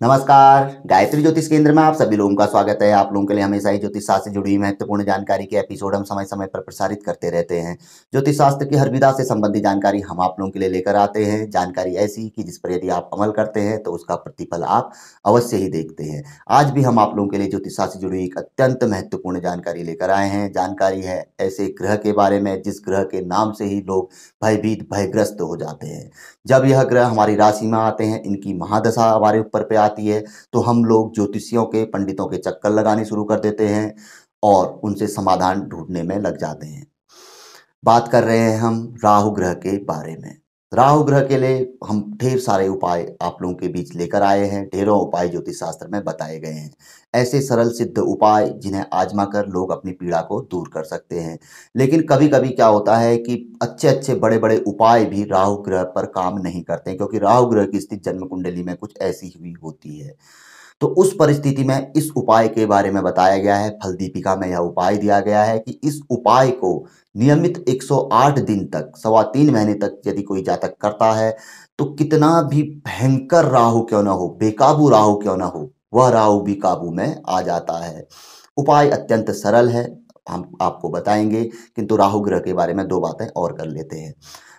नमस्कार, गायत्री ज्योतिष केंद्र में आप सभी लोगों का स्वागत है। आप लोगों के लिए हमेशा ही ज्योतिष शास्त्र से जुड़ी हुई महत्वपूर्ण जानकारी के एपिसोड हम समय समय पर प्रसारित करते रहते हैं। ज्योतिष शास्त्र की हर विधा से संबंधित जानकारी हम आप लोगों के लिए लेकर आते हैं। जानकारी ऐसी कि जिस पर यदि आप अमल करते हैं तो उसका प्रतिफल आप अवश्य ही देखते हैं। आज भी हम आप लोगों के लिए ज्योतिष शास्त्र से जुड़ी एक अत्यंत महत्वपूर्ण जानकारी लेकर आए हैं। जानकारी है ऐसे ग्रह के बारे में, जिस ग्रह के नाम से ही लोग भयभीत, भयग्रस्त हो जाते हैं। जब यह ग्रह हमारी राशि में आते हैं, इनकी महादशा हमारे ऊपर पे आती है तो हम लोग ज्योतिषियों के, पंडितों के चक्कर लगाने शुरू कर देते हैं और उनसे समाधान ढूँढने में लग जाते हैं। बात कर रहे हैं हम राहु ग्रह के बारे में। राहु ग्रह के लिए हम ढेर सारे उपाय आप लोगों के बीच लेकर आए हैं। ढेरों उपाय ज्योतिष शास्त्र में बताए गए हैं। ऐसे सरल सिद्ध उपाय जिन्हें आजमा कर लोग अपनी पीड़ा को दूर कर सकते हैं। लेकिन कभी कभी क्या होता है कि अच्छे अच्छे बड़े बड़े उपाय भी राहु ग्रह पर काम नहीं करते क्योंकि राहु ग्रह की स्थिति जन्म कुंडली में कुछ ऐसी हुई होती है। तो उस परिस्थिति में इस उपाय के बारे में बताया गया है। फल दीपिका में यह उपाय दिया गया है कि इस उपाय को नियमित 108 दिन तक, सवा तीन महीने तक यदि कोई जातक करता है तो कितना भी भयंकर राहु क्यों ना हो, बेकाबू राहु क्यों ना हो, वह राहु भी काबू में आ जाता है। उपाय अत्यंत सरल है, हम आपको बताएँगे, किंतु राहु ग्रह के बारे में दो बातें और कर लेते हैं।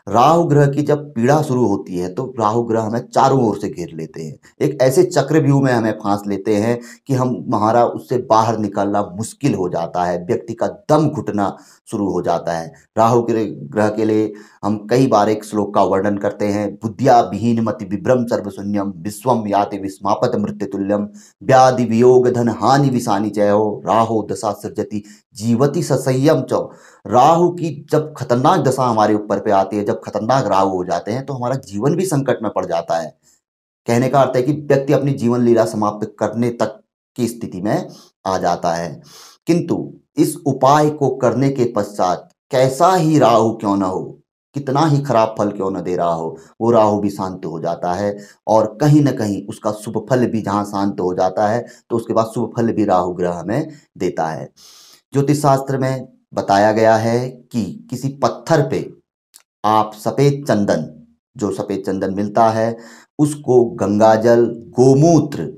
राहु ग्रह की जब पीड़ा शुरू होती है तो राहु ग्रह हमें चारों ओर से घेर लेते हैं। एक ऐसे चक्रव्यूह में हमें फांस लेते हैं कि हम हमारा उससे बाहर निकलना मुश्किल हो जाता है, व्यक्ति का दम घुटना शुरू हो जाता है। राहु ग्रह के लिए हम कई बार एक श्लोक का वर्णन करते हैं, बुद्धिया विहीन मति विभ्रम सर्वशून्यम विश्वम याति विस्मापत मृत्यु तुल्यम व्याधि वियोग धन हानि विषानी जय हो, राहो दशा सृजति, जीवती ससंयम चौ राहु की जब खतरनाक दशा हमारे ऊपर पे आती है, जब खतरनाक राहु हो जाते हैं तो हमारा जीवन भी संकट में पड़ जाता है। कहने का अर्थ है कि व्यक्ति अपनी जीवन लीला समाप्त करने तक की स्थिति में आ जाता है। किंतु इस उपाय को करने के पश्चात कैसा ही राहु क्यों ना हो कितना ही खराब फल क्यों न दे रहा हो, वो राहु भी शांत हो जाता है और कहीं ना कहीं उसका शुभ फल भी जहाँ शांत हो जाता है तो उसके बाद शुभ फल भी राहु ग्रह हमें देता है। ज्योतिष शास्त्र में बताया गया है कि किसी पत्थर पे आप सफ़ेद चंदन, जो सफ़ेद चंदन मिलता है, उसको गंगाजल, गोमूत्र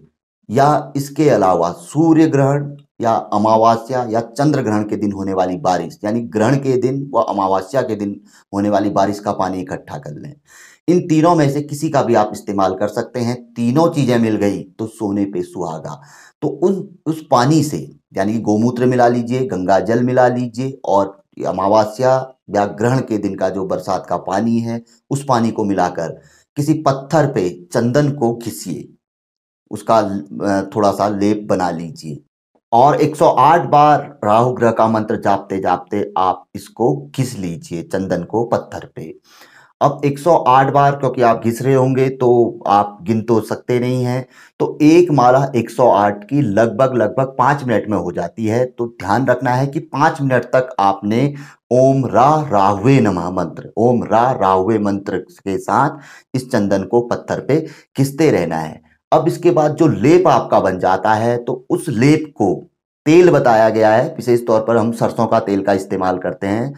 या इसके अलावा सूर्य ग्रहण या अमावस्या या चंद्र ग्रहण के दिन होने वाली बारिश, यानी ग्रहण के दिन व अमावस्या के दिन होने वाली बारिश का पानी इकट्ठा कर लें। इन तीनों में से किसी का भी आप इस्तेमाल कर सकते हैं। तीनों चीज़ें मिल गई तो सोने पे सुहागा। तो उन, उस पानी से, यानी कि गोमूत्र मिला लीजिए, गंगा जल मिला लीजिए और अमावस्या या ग्रहण के दिन का जो बरसात का पानी है, उस पानी को मिलाकर किसी पत्थर पे चंदन को घिसिए, उसका थोड़ा सा लेप बना लीजिए। और 108 बार राहु ग्रह का मंत्र जापते जापते आप इसको घिस लीजिए, चंदन को पत्थर पे। अब 108 बार क्योंकि आप घिस रहे होंगे तो आप गिन तो सकते नहीं हैं। तो एक माला 108 की लगभग लगभग पाँच मिनट में हो जाती है। तो ध्यान रखना है कि पाँच मिनट तक आपने ओम रा राहुवे नमः मंत्र, ओम रा राहुवे मंत्र के साथ इस चंदन को पत्थर पे घिसते रहना है। अब इसके बाद जो लेप आपका बन जाता है तो उस लेप को तेल बताया गया है। विशेष तौर पर हम सरसों का तेल का इस्तेमाल करते हैं।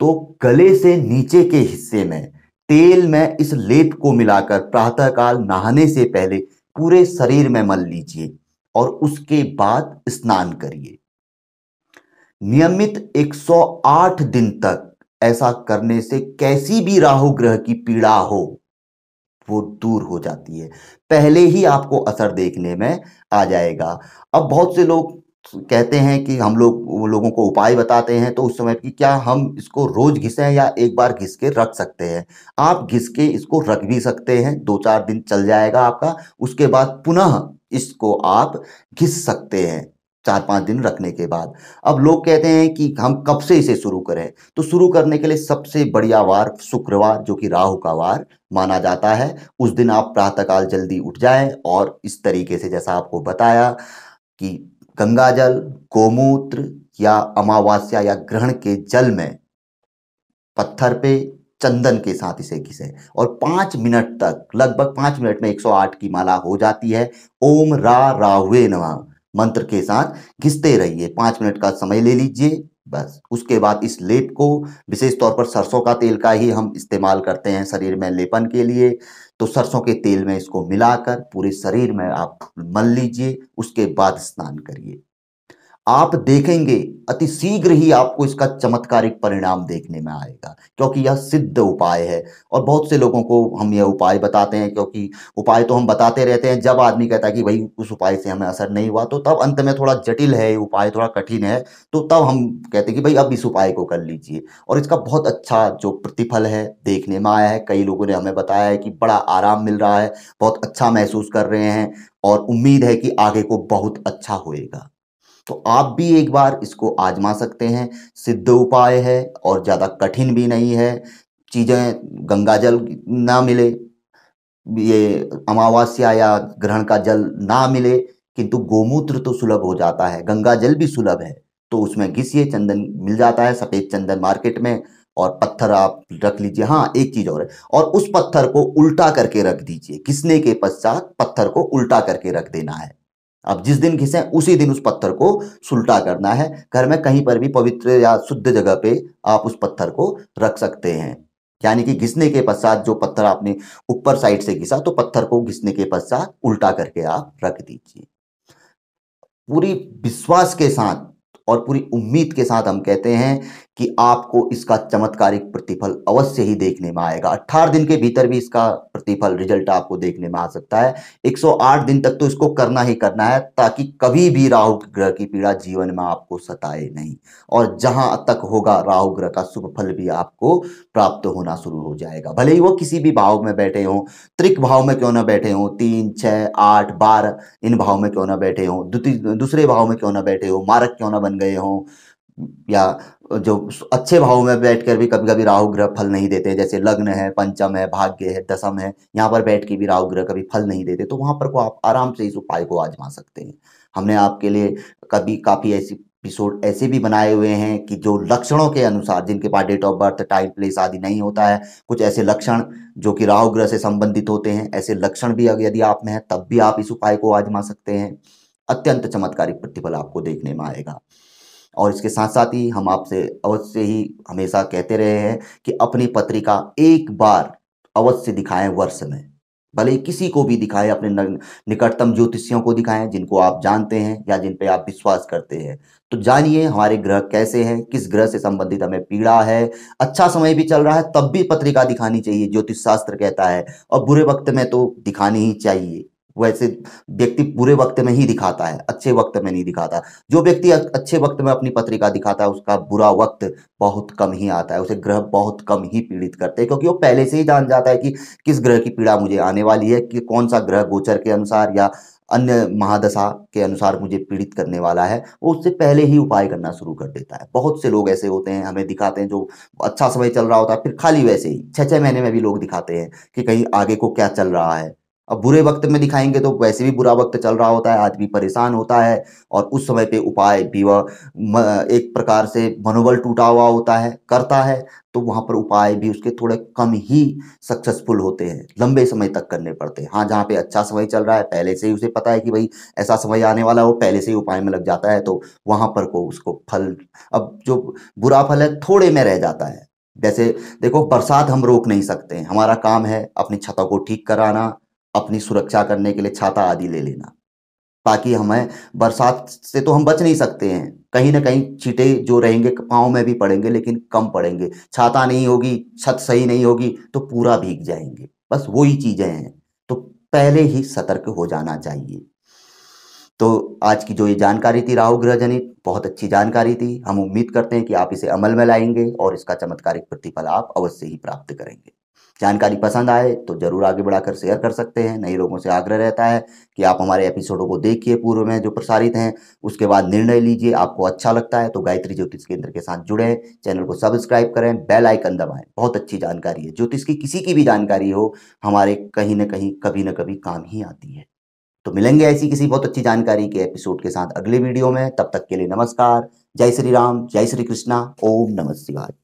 तो गले से नीचे के हिस्से में तेल में इस लेप को मिलाकर प्रातःकाल नहाने से पहले पूरे शरीर में मल लीजिए और उसके बाद स्नान करिए। नियमित 108 दिन तक ऐसा करने से कैसी भी राहु ग्रह की पीड़ा हो वो दूर हो जाती है। पहले ही आपको असर देखने में आ जाएगा। अब बहुत से लोग कहते हैं कि हम लोग लोगों को उपाय बताते हैं तो उस समय कि क्या हम इसको रोज घिसें या एक बार घिस के रख सकते हैं? आप घिस के इसको रख भी सकते हैं, दो चार दिन चल जाएगा आपका, उसके बाद पुनः इसको आप घिस सकते हैं। चार पाँच दिन रखने के बाद। अब लोग कहते हैं कि हम कब से इसे शुरू करें? तो शुरू करने के लिए सबसे बढ़िया वार शुक्रवार, जो कि राहु का वार माना जाता है। उस दिन आप प्रातःकाल जल्दी उठ जाएँ और इस तरीके से जैसा आपको बताया कि गंगाजल, गोमूत्र या अमावस्या या ग्रहण के जल में पत्थर पे चंदन के साथ इसे घिसे और पाँच मिनट तक, लगभग पाँच मिनट में 108 की माला हो जाती है। ओम रा राहुए नमः। मंत्र के साथ घिसते रहिए। पाँच मिनट का समय ले लीजिए, बस। उसके बाद इस लेप को विशेष तौर पर सरसों का तेल का ही हम इस्तेमाल करते हैं शरीर में लेपन के लिए। तो सरसों के तेल में इसको मिलाकर पूरे शरीर में आप मल लीजिए, उसके बाद स्नान करिए। आप देखेंगे अति शीघ्र ही आपको इसका चमत्कारिक परिणाम देखने में आएगा, क्योंकि यह सिद्ध उपाय है। और बहुत से लोगों को हम यह उपाय बताते हैं, क्योंकि उपाय तो हम बताते रहते हैं। जब आदमी कहता है कि भाई, उस उपाय से हमें असर नहीं हुआ तो तब अंत में थोड़ा जटिल है उपाय, थोड़ा कठिन है तो तब हम कहते हैं कि भाई, अब इस उपाय को कर लीजिए। और इसका बहुत अच्छा जो प्रतिफल है देखने में आया है। कई लोगों ने हमें बताया है कि बड़ा आराम मिल रहा है, बहुत अच्छा महसूस कर रहे हैं, और उम्मीद है कि आगे को बहुत अच्छा होएगा। तो आप भी एक बार इसको आजमा सकते हैं। सिद्ध उपाय है और ज़्यादा कठिन भी नहीं है। चीज़ें गंगा जल ना मिले, ये अमावस्या या ग्रहण का जल ना मिले, किंतु गोमूत्र तो सुलभ हो जाता है, गंगा जल भी सुलभ है तो उसमें घिसिए चंदन मिल जाता है सफ़ेद चंदन मार्केट में और पत्थर आप रख लीजिए। हाँ एक चीज़ और है, और उस पत्थर को उल्टा करके रख दीजिए, घिसने के पश्चात पत्थर को उल्टा करके रख देना है। अब जिस दिन घिसे, उसी दिन उस पत्थर को सुलटा करना है। घर में कहीं पर भी पवित्र या शुद्ध जगह पे आप उस पत्थर को रख सकते हैं। यानी कि घिसने के पश्चात जो पत्थर आपने ऊपर साइड से घिसा तो पत्थर को घिसने के पश्चात उल्टा करके आप रख दीजिए। पूरी विश्वास के साथ और पूरी उम्मीद के साथ हम कहते हैं कि आपको इसका चमत्कारिक प्रतिफल अवश्य ही देखने में आएगा। 18 दिन के भीतर भी इसका प्रतिफल रिज़ल्ट आपको देखने में आ सकता है। 108 दिन तक तो इसको करना ही करना है, ताकि कभी भी राहु ग्रह की पीड़ा जीवन में आपको सताए नहीं। और जहाँ तक होगा, राहु ग्रह का शुभ फल भी आपको प्राप्त होना शुरू हो जाएगा। भले ही वो किसी भी भाव में बैठे हों, त्रिक भाव में क्यों ना बैठे हों, तीन छः आठ, बारह, इन भाव में क्यों ना बैठे हों दूसरे भाव में क्यों ना बैठे हो, मारक क्यों ना बन गए हों, या जो अच्छे भाव में बैठकर भी कभी कभी राहु ग्रह फल नहीं देते, जैसे लग्न है, पंचम है, भाग्य है दसम है, यहाँ पर बैठ के भी राहु ग्रह कभी फल नहीं देते तो वहाँ पर को आप आराम से इस उपाय को आजमा सकते हैं। हमने आपके लिए कभी काफ़ी ऐसी एपिसोड ऐसे भी बनाए हुए हैं कि जो लक्षणों के अनुसार, जिनके पास date of birth time place आदि नहीं होता है, कुछ ऐसे लक्षण जो कि राहु ग्रह से संबंधित होते हैं, ऐसे लक्षण भी यदि आप में है, तब भी आप इस उपाय को आजमा सकते हैं। अत्यंत चमत्कारिक प्रतिफल आपको देखने में आएगा। और इसके साथ साथ ही हम आपसे अवश्य ही हमेशा कहते रहे हैं कि अपनी पत्रिका एक बार अवश्य दिखाएँ वर्ष में। भले किसी को भी दिखाएँ, अपने निकटतम ज्योतिषियों को दिखाएँ, जिनको आप जानते हैं या जिन पे आप विश्वास करते हैं। तो जानिए हमारे ग्रह कैसे हैं, किस ग्रह से संबंधित हमें पीड़ा है। अच्छा समय भी चल रहा है, तब भी पत्रिका दिखानी चाहिए ज्योतिष शास्त्र कहता है, और बुरे वक्त में तो दिखानी ही चाहिए। वैसे व्यक्ति बुरे वक्त में ही दिखाता है, अच्छे वक्त में नहीं दिखाता। जो व्यक्ति अच्छे वक्त में अपनी पत्रिका दिखाता है, उसका बुरा वक्त बहुत कम ही आता है, उसे ग्रह बहुत कम ही पीड़ित करते हैं, क्योंकि वो पहले से ही जान जाता है कि किस ग्रह की पीड़ा मुझे आने वाली है, कि कौन सा ग्रह गोचर के अनुसार या अन्य महादशा के अनुसार मुझे पीड़ित करने वाला है, वो उससे पहले ही उपाय करना शुरू कर देता है। बहुत से लोग ऐसे होते हैं, हमें दिखाते हैं, जो अच्छा समय चल रहा होता है, फिर खाली वैसे ही छः छः महीने में भी लोग दिखाते हैं कि कहीं आगे को क्या चल रहा है। अब बुरे वक्त में दिखाएँगे तो वैसे भी बुरा वक्त चल रहा होता है, आदमी परेशान होता है और उस समय पे उपाय भी वह एक प्रकार से मनोबल टूटा हुआ होता है, करता है तो वहाँ पर उपाय भी उसके थोड़े कम ही सक्सेसफुल होते हैं, लंबे समय तक करने पड़ते हैं। हाँ जहाँ पे अच्छा समय चल रहा है, पहले से ही उसे पता है कि भाई ऐसा समय आने वाला है, वो पहले से ही उपाय में लग जाता है तो वहाँ पर को उसको फल, अब जो बुरा फल है, थोड़े में रह जाता है। जैसे देखो, बरसात हम रोक नहीं सकते हमारा काम है अपनी छतों को ठीक कराना अपनी सुरक्षा करने के लिए छाता आदि ले लेना। ताकि हमें बरसात से तो हम बच नहीं सकते हैं। कहीं ना कहीं छीटे जो रहेंगे, पाँव में भी पड़ेंगे, लेकिन कम पड़ेंगे। छाता नहीं होगी, छत सही नहीं होगी तो पूरा भीग जाएँगे। बस वही चीज़ें हैं। तो पहले ही सतर्क हो जाना चाहिए। तो आज की जो ये जानकारी थी राहु ग्रह जनित, बहुत अच्छी जानकारी थी। हम उम्मीद करते हैं कि आप इसे अमल में लाएँगे और इसका चमत्कारिक प्रतिफल आप अवश्य ही प्राप्त करेंगे। जानकारी पसंद आए तो ज़रूर आगे बढ़ाकर शेयर कर सकते हैं। नए लोगों से आग्रह रहता है कि आप हमारे एपिसोडों को देखिए पूर्व में जो प्रसारित हैं, उसके बाद निर्णय लीजिए, आपको अच्छा लगता है तो गायत्री ज्योतिष केंद्र के साथ जुड़े, चैनल को सब्सक्राइब करें बेल आइकन दबाएँ। बहुत अच्छी जानकारी है। ज्योतिष की किसी की भी जानकारी हो, हमारे कहीं ना कहीं, कभी ना कभी काम ही आती है। तो मिलेंगे ऐसी किसी बहुत अच्छी जानकारी के एपिसोड के साथ अगले वीडियो में। तब तक के लिए नमस्कार। जय श्री राम, जय श्री कृष्णा। ओम नमः शिवाय।